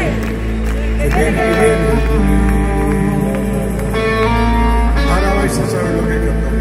que. Ahora vais a saber lo que cantamos.